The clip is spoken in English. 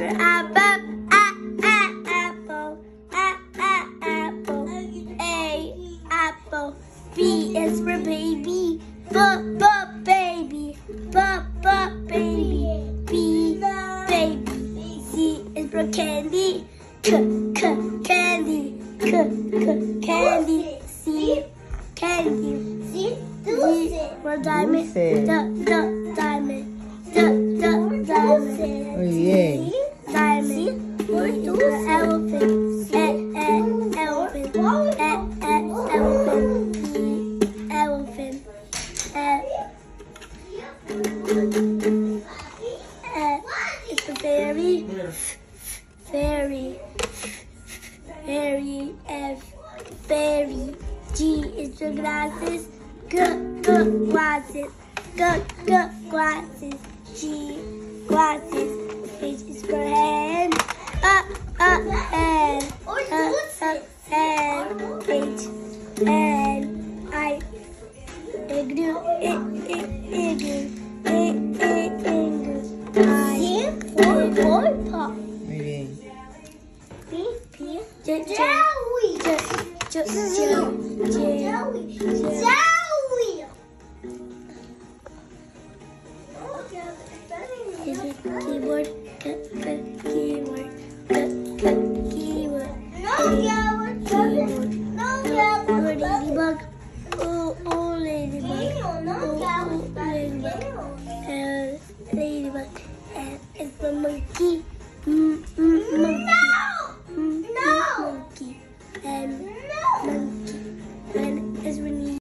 is for apple. A, a, apple. A, a, apple. A, apple. B is for baby. B, b, baby. B, b, baby. B, baby. C is for candy. C, c, candy. C, c, candy. C, candy. See? D for diamond. D, d, diamond. D, d, diamond. Muy bien. Glasses. G, g, glasses. G, g, glasses. G, glasses. H igloo, I, I, igloo. I, I, igloo. I, Four, four, pop. Muy bien. P, P. J, J, Joey. J, J, J, J. Joey. Joey. Is it keyboard? K, K, keyboard. ladybug and it's the monkey.